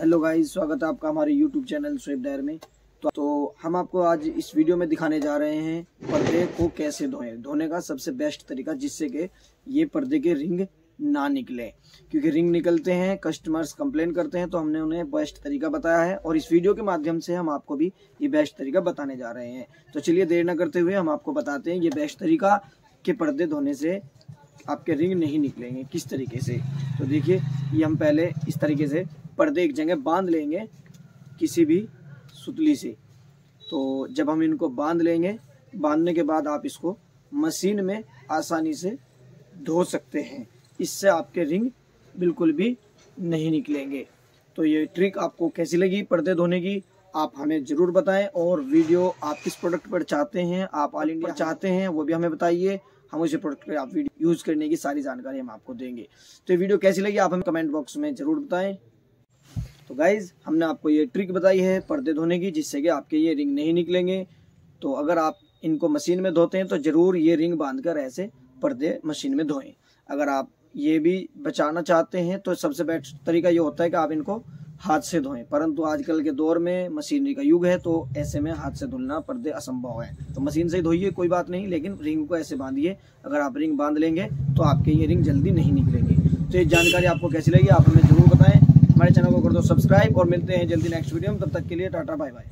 Hello guys स्वागत है आपका हमारे यूट्यूब चैनल स्वेब डायर में। तो, तो हम आपको आज इस वीडियो में दिखाने जा रहे हैं पर्दे को कैसे धोएँ। धोने का सबसे बेस्ट तरीका जिससे कि ये पर्दे के रिंग ना निकले। क्योंकि रिंग निकलते हैं कस्टमर्स कंप्लेन करते हैं तो हमने उन्हें बेस्ट तरीका बताया है और इस वीडियो के माध्यम से हम आपको भी ये बेस्ट तरीका बताने जा रहे हैं। तो चलिए देर न करते हुए हम आपको बताते हैं ये बेस्ट तरीका के पर्दे धोने से आपके रिंग नहीं निकलेंगे किस तरीके से? तो देखिए ये हम पहले इस तरीके से पर्दे एक जगह बाँध लेंगे किसी भी सुतली से। तो जब हम इनको बाँध लेंगे बांधने के बाद आप इसको मशीन में आसानी से धो सकते हैं। इससे आपके रिंग बिल्कुल भी नहीं निकलेंगे। तो ये ट्रिक आपको कैसी लगी पर्दे धोने की आप हमें ज़रूर बताएँ। और वीडियो आप किस प्रोडक्ट पर चाहते हैं आप ऑल इंडिया चाहते हैं वो भी हमें बताइए। हम उसी प्रोडक्ट पे आप वीडियो यूज़ करने की सारी जानकारी हम आपको देंगे। तो ये वीडियो कैसी लगी, आप हमें कमेंट बॉक्स में ज़रूर बताएँ। तो गाइज़ हमने आपको ये ट्रिक बताई है पर्दे धोने की, जिससे कि आपके ये रिंग नहीं निकलेंगे। तो अगर आप इनको मशीन में धोते हैं तो ज़रूर ये रिंग बांधकर ऐसे पर्दे मशीन में धोएँ। अगर आप ये भी बचाना चाहते हैं तो सबसे बेस्ट तरीका ये होता है कि आप इनको हाथ से धोएँ। परंतु आजकल के दौर में मशीनरी का युग है तो ऐसे में हाथ से धुलना पर्दे असंभव है। तो मशीन से ही धोइए, कोई बात नहीं, लेकिन रिंग को ऐसे बांधिए। अगर आप रिंग बाँध लेंगे तो आपके ये रिंग जल्दी नहीं निकलेंगे। तो ये जानकारी आपको कैसी लगी, आप हमें ज़रूर बताएँ। हमारे चैनल को कर दो सब्सक्राइब और मिलते हैं जल्दी नेक्स्ट वीडियो में। तब तक के लिए टाटा बाय बाय